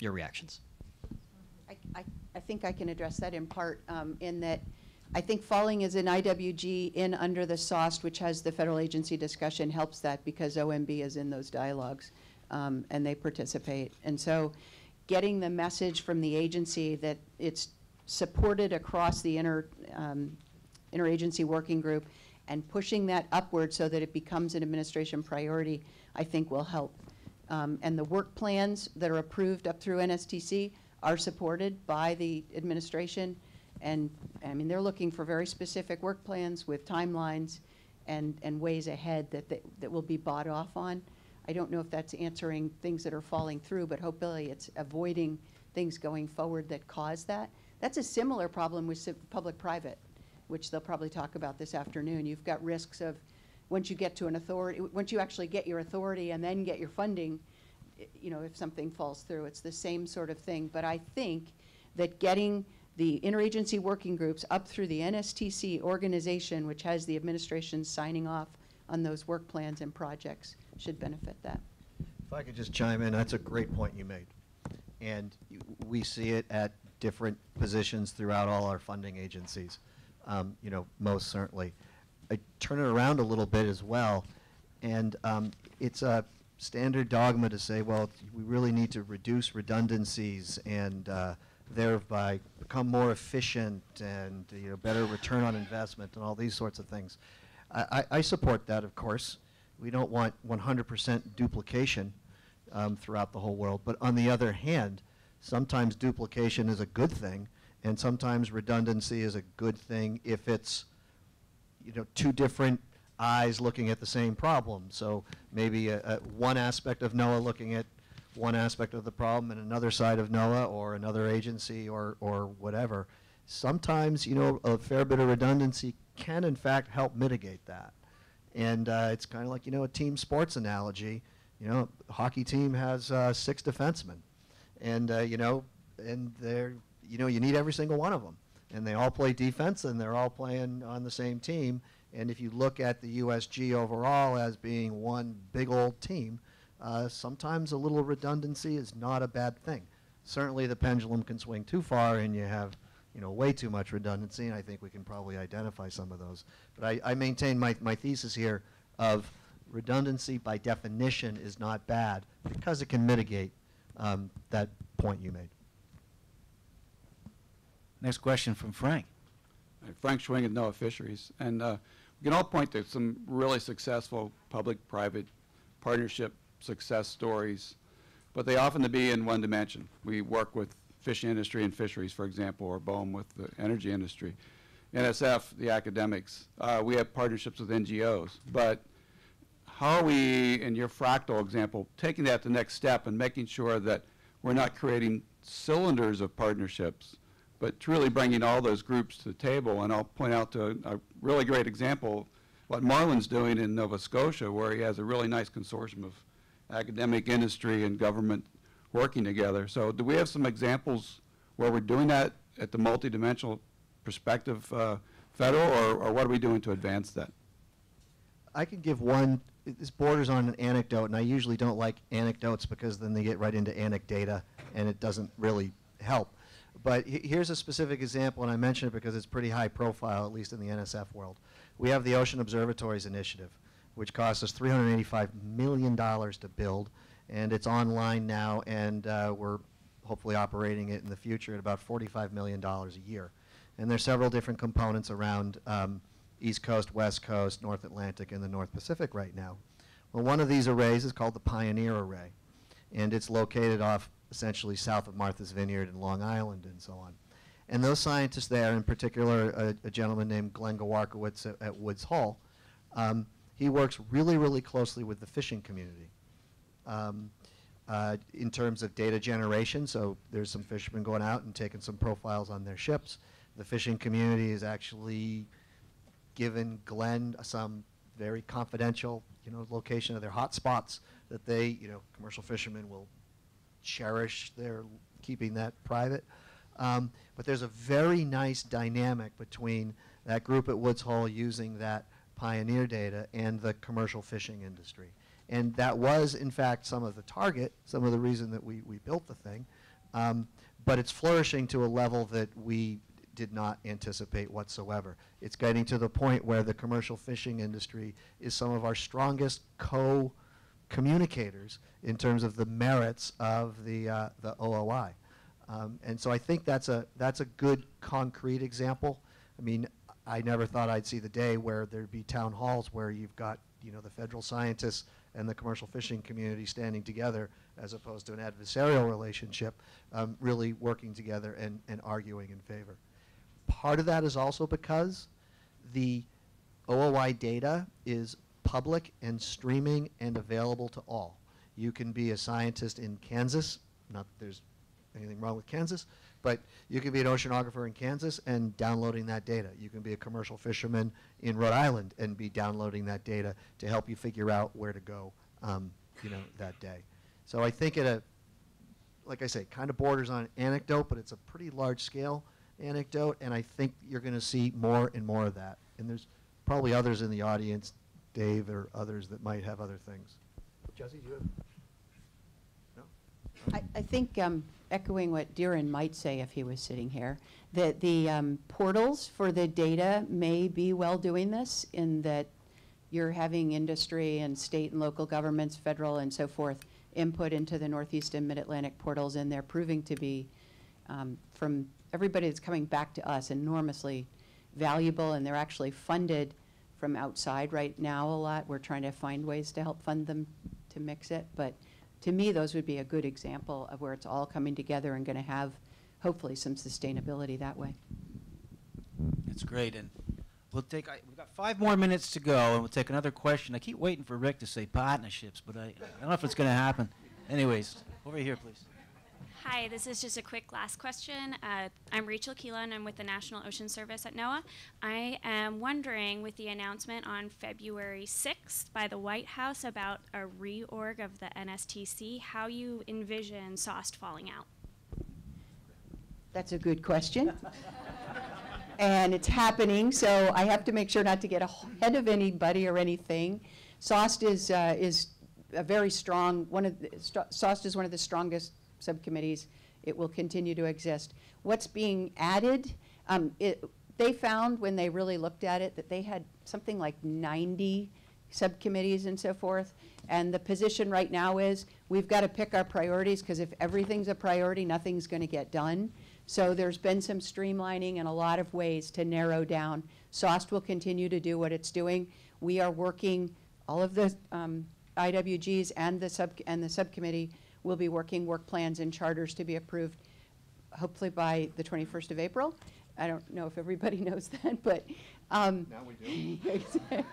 Your reactions? I, I, I think I can address that in part um, in that I think falling as an IWG in under the SOST, which has the federal agency discussion, helps that because OMB is in those dialogues um, and they participate. And so getting the message from the agency that it's supported across the inter, um, interagency working group and pushing that upward so that it becomes an administration priority, I think will help. Um, and the work plans that are approved up through NSTC are supported by the administration. And I mean, they're looking for very specific work plans with timelines and, and ways ahead that, that, that will be bought off on. I don't know if that's answering things that are falling through, but hopefully it's avoiding things going forward that cause that. That's a similar problem with public-private, which they'll probably talk about this afternoon. You've got risks of, once you get to an authority, once you actually get your authority and then get your funding, you know, if something falls through, it's the same sort of thing. But I think that getting the interagency working groups up through the NSTC organization, which has the administration signing off on those work plans and projects, should benefit that. If I could just chime in, that's a great point you made. And we see it at different positions throughout all our funding agencies, um, you know, most certainly. I turn it around a little bit as well, and um, it's a standard dogma to say, well, we really need to reduce redundancies and uh, thereby become more efficient and you know, better return on investment and all these sorts of things. I, I, I support that, of course. We don't want 100% duplication um, throughout the whole world. But on the other hand, sometimes duplication is a good thing, and sometimes redundancy is a good thing if it's, you know, two different eyes looking at the same problem. So maybe a, a one aspect of NOAA looking at one aspect of the problem and another side of NOAA or another agency or, or whatever. Sometimes, you know, a fair bit of redundancy can in fact help mitigate that. And uh, it's kind of like, you know, a team sports analogy. You know, hockey team has uh, six defensemen and uh, you know, and they're you know, you need every single one of them. And they all play defense and they're all playing on the same team. And if you look at the USG overall as being one big old team, uh, sometimes a little redundancy is not a bad thing. Certainly the pendulum can swing too far and you have, you know, way too much redundancy, and I think we can probably identify some of those. But I, I maintain my, my thesis here of redundancy by definition is not bad because it can mitigate um, that point you made. Next question from Frank. Frank Schwing at NOAA Fisheries. And uh, we can all point to some really successful public-private partnership success stories, but they often to be in one dimension. We work with fish industry and fisheries, for example, or BOEM with the energy industry. NSF, the academics, uh, we have partnerships with NGOs, but how are we, in your fractal example, taking that the next step and making sure that we're not creating cylinders of partnerships, but truly bringing all those groups to the table? And I'll point out to a, a really great example, what Marlon's doing in Nova Scotia, where he has a really nice consortium of academic industry and government working together. So do we have some examples where we're doing that at the multidimensional perspective uh, federal, or, or what are we doing to advance that? I could give one, this borders on an anecdote, and I usually don't like anecdotes because then they get right into anecdata, and it doesn't really help. But here's a specific example, and I mention it because it's pretty high profile, at least in the NSF world. We have the Ocean Observatories Initiative, which cost us $385 million to build, and it's online now, and uh, we're hopefully operating it in the future at about $45 million a year. And there's several different components around um, East Coast, West Coast, North Atlantic, and the North Pacific right now. Well, one of these arrays is called the Pioneer Array, and it's located off essentially south of Martha's Vineyard and Long Island and so on. And those scientists there, in particular a, a gentleman named Glen Gawarkiewicz at, at Woods Hole, um, he works really, really closely with the fishing community. Um, uh, in terms of data generation, so there's some fishermen going out and taking some profiles on their ships. The fishing community is actually given Glen some very confidential, you know, location of their hot spots that they, you know, commercial fishermen will cherish their keeping that private. Um, but there's a very nice dynamic between that group at Woods Hole using that pioneer data and the commercial fishing industry. And that was, in fact, some of the target, some of the reason that we, we built the thing. Um, but it's flourishing to a level that we did not anticipate whatsoever. It's getting to the point where the commercial fishing industry is some of our strongest co communicators in terms of the merits of the, uh, the OOI. Um, and so I think that's a, that's a good concrete example. I mean, I never thought I'd see the day where there'd be town halls where you've got, you know, the federal scientists and the commercial fishing community standing together as opposed to an adversarial relationship, um, really working together and, and arguing in favor. Part of that is also because the OOI data is public and streaming and available to all. You can be a scientist in Kansas, not that there's anything wrong with Kansas, but you can be an oceanographer in Kansas and downloading that data. You can be a commercial fisherman in Rhode Island and be downloading that data to help you figure out where to go, um, you know, that day. So I think it, a, like I say, kind of borders on anecdote, but it's a pretty large scale anecdote, and I think you're going to see more and more of that. And there's probably others in the audience, Dave or others, that might have other things. Jesse, do you have? No? I, I think um, echoing what Deerin might say if he was sitting here, that the um, portals for the data may be well doing this in that you're having industry and state and local governments, federal and so forth, input into the Northeast and Mid-Atlantic portals, and they're proving to be, um, from everybody that's coming back to us, enormously valuable, and they're actually funded from outside right now a lot. We're trying to find ways to help fund them to mix it, but to me, those would be a good example of where it's all coming together and going to have, hopefully, some sustainability that way. That's great, and we'll take, I- we've got five more minutes to go, and we'll take another question. I keep waiting for Rick to say partnerships, but I, I don't know if it's gonna happen. Anyways, over here, please. Hi, this is just a quick last question. Uh, I'm Rachel Keelan. and I'm with the National Ocean Service at NOAA. I am wondering, with the announcement on February 6th by the White House about a reorg of the NSTC, how you envision SOST falling out. That's a good question. and it's happening, so I have to make sure not to get ahead of anybody or anything. SOST is, uh, is a very strong, one of, the, st- SOST is one of the strongest subcommittees. It will continue to exist. What's being added, um, it, they found when they really looked at it that they had something like 90 subcommittees and so forth. And the position right now is, we've got to pick our priorities, because if everything's a priority, nothing's going to get done. So there's been some streamlining in a lot of ways to narrow down. SOST will continue to do what it's doing. We are working, all of the um, IWGs and the sub, and the subcommittee will be working work plans and charters to be approved, hopefully by the 21st of April. I don't know if everybody knows that, but. um, Now we do.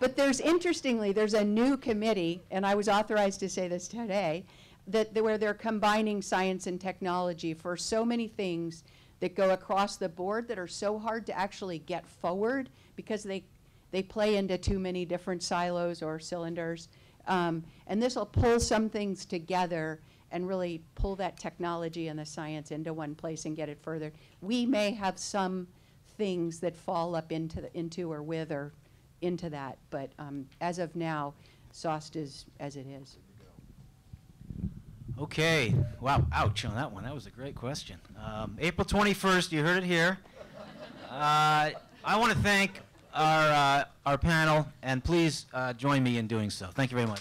But there's, interestingly, there's a new committee, and I was authorized to say this today, that, that where they're combining science and technology for so many things that go across the board that are so hard to actually get forward because they, they play into too many different silos or cylinders. Um, and this will pull some things together and really pull that technology and the science into one place and get it further. We may have some things that fall up into, the, into or with or into that, but um, as of now, SOST is as it is. Okay. Wow. Ouch on that one. That was a great question. Um, April 21st, you heard it here. Uh, I want to thank our, uh, our panel, and please uh, join me in doing so. Thank you very much.